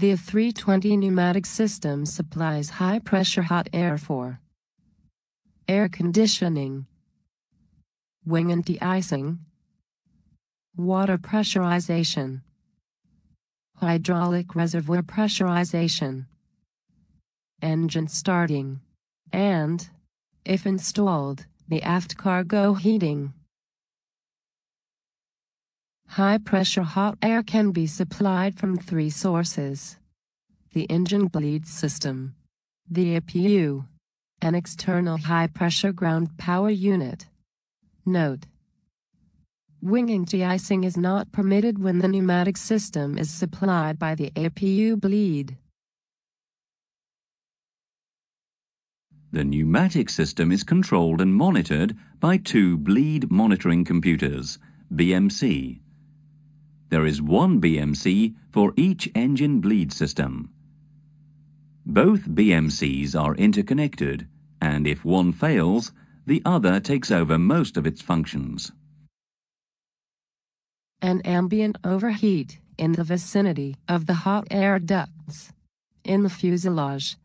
The 320 pneumatic system supplies high-pressure hot air for air conditioning, wing anti-icing, water pressurization, hydraulic reservoir pressurization, engine starting, and, if installed, the aft cargo heating. High-pressure hot air can be supplied from three sources. The engine bleed system, the APU, an external high-pressure ground power unit. Note. Wing anti-icing is not permitted when the pneumatic system is supplied by the APU bleed. The pneumatic system is controlled and monitored by two bleed monitoring computers, BMC. There is one BMC for each engine bleed system. Both BMCs are interconnected, and if one fails, the other takes over most of its functions. An ambient overheat in the vicinity of the hot air ducts, in the fuselage,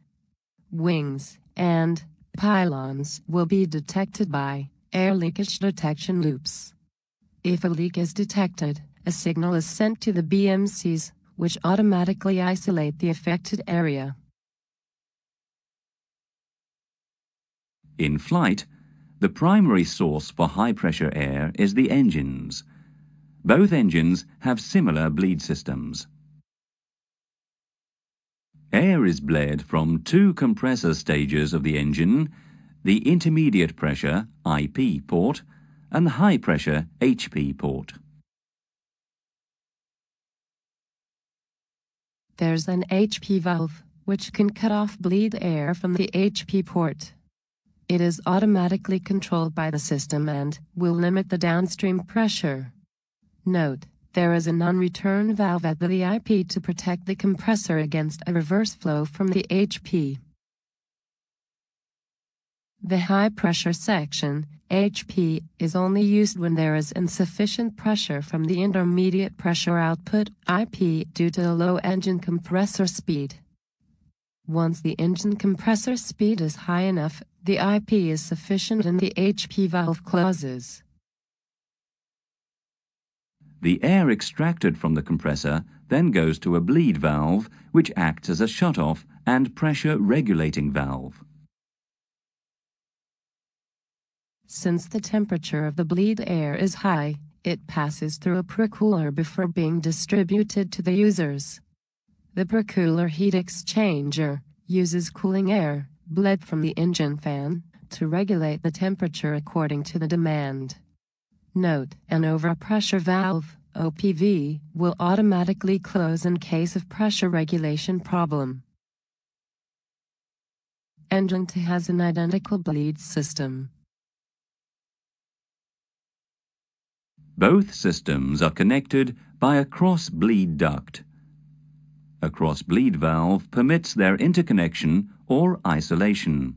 wings, and pylons will be detected by air leakage detection loops. If a leak is detected, a signal is sent to the BMCs, which automatically isolate the affected area. In flight, the primary source for high-pressure air is the engines. Both engines have similar bleed systems. Air is bled from two compressor stages of the engine, the intermediate pressure IP port and the high pressure HP port. There's an HP valve, which can cut off bleed air from the HP port. It is automatically controlled by the system and will limit the downstream pressure. Note, there is a non-return valve at the IP to protect the compressor against a reverse flow from the HP. The high-pressure section, HP, is only used when there is insufficient pressure from the intermediate pressure output, IP, due to the low engine compressor speed. Once the engine compressor speed is high enough, the IP is sufficient and the HP valve closes. The air extracted from the compressor then goes to a bleed valve, which acts as a shut-off and pressure regulating valve. Since the temperature of the bleed air is high, it passes through a precooler before being distributed to the users. The precooler heat exchanger uses cooling air, bled from the engine fan, to regulate the temperature according to the demand. Note, an overpressure valve, OPV, will automatically close in case of pressure regulation problem. Engine 2 has an identical bleed system. Both systems are connected by a cross-bleed duct. A cross-bleed valve permits their interconnection or isolation.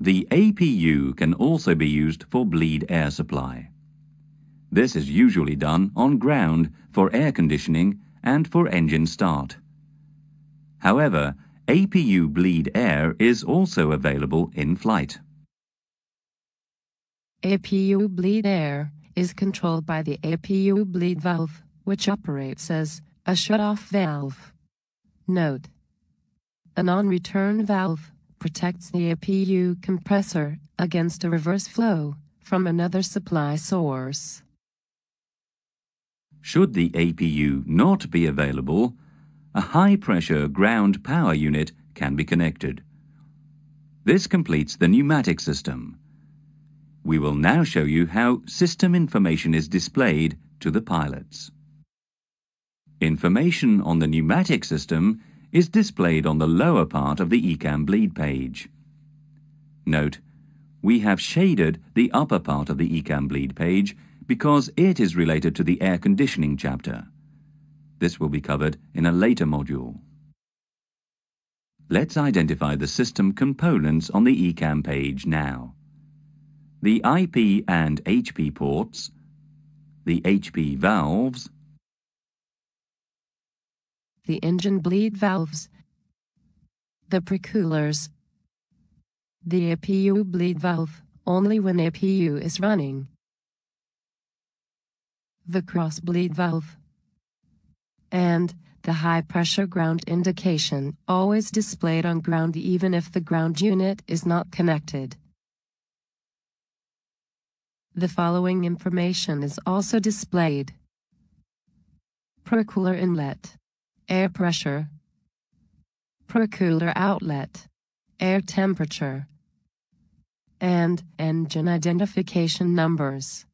The APU can also be used for bleed air supply. This is usually done on ground for air conditioning and for engine start. However, APU bleed air is also available in flight. APU bleed air is controlled by the APU bleed valve, which operates as a shut-off valve. Note: A non-return valve protects the APU compressor against a reverse flow from another supply source. Should the APU not be available, a high-pressure ground power unit can be connected. This completes the pneumatic system. We will now show you how system information is displayed to the pilots. Information on the pneumatic system is displayed on the lower part of the ECAM bleed page. Note, we have shaded the upper part of the ECAM bleed page because it is related to the air conditioning chapter. This will be covered in a later module. Let's identify the system components on the ECAM page now. The IP and HP ports, the HP valves, the engine bleed valves, the precoolers, the APU bleed valve, only when APU is running, the cross bleed valve, and the high pressure ground indication, always displayed on ground even if the ground unit is not connected. The following information is also displayed. Precooler inlet, air pressure, precooler outlet, air temperature, and engine identification numbers.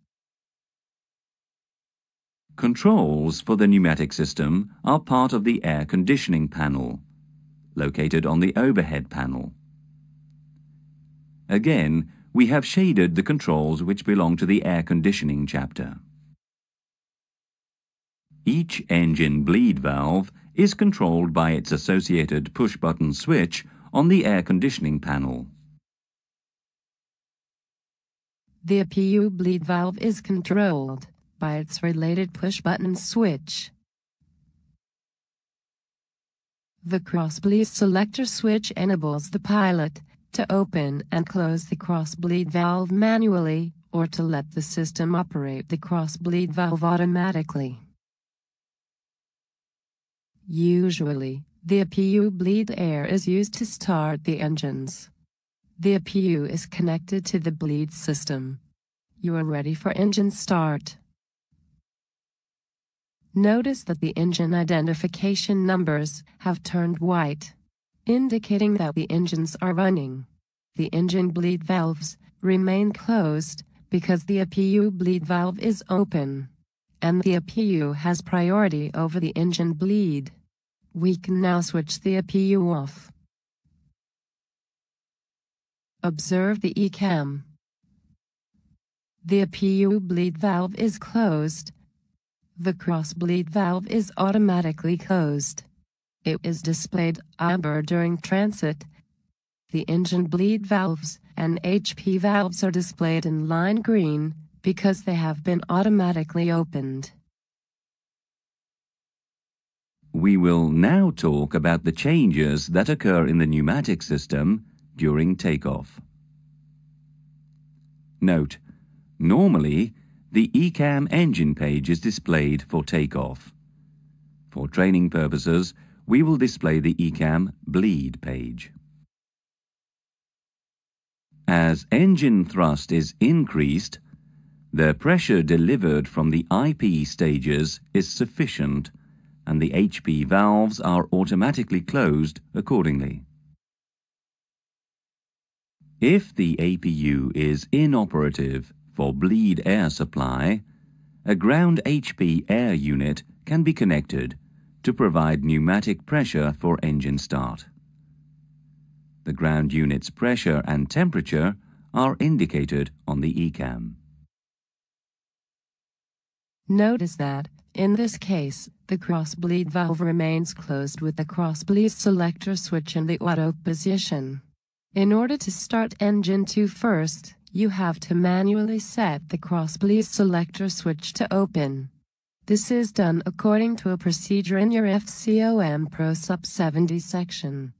Controls for the pneumatic system are part of the air conditioning panel, located on the overhead panel. Again, we have shaded the controls which belong to the air conditioning chapter. Each engine bleed valve is controlled by its associated push-button switch on the air conditioning panel. The APU bleed valve is controlled by its related push-button switch. The cross-bleed selector switch enables the pilot to open and close the cross-bleed valve manually or to let the system operate the cross-bleed valve automatically. Usually, the APU bleed air is used to start the engines. The APU is connected to the bleed system. You are ready for engine start. Notice that the engine identification numbers have turned white, indicating that the engines are running. The engine bleed valves remain closed because the APU bleed valve is open, and the APU has priority over the engine bleed. We can now switch the APU off. Observe the ECAM. The APU bleed valve is closed the cross bleed valve is automatically closed. It is displayed amber during transit. The engine bleed valves and HP valves are displayed in line green because they have been automatically opened. We will now talk about the changes that occur in the pneumatic system during takeoff. Note, normally the ECAM engine page is displayed for takeoff. For training purposes, we will display the ECAM bleed page. As engine thrust is increased, the pressure delivered from the IP stages is sufficient and the HP valves are automatically closed accordingly. If the APU is inoperative for bleed air supply, a ground HP air unit can be connected to provide pneumatic pressure for engine start. The ground unit's pressure and temperature are indicated on the ECAM. Notice that, in this case, the cross-bleed valve remains closed with the cross-bleed selector switch in the auto position. In order to start engine 2 first, you have to manually set the cross-bleed selector switch to open. This is done according to a procedure in your FCOM Pro Sup 70 section.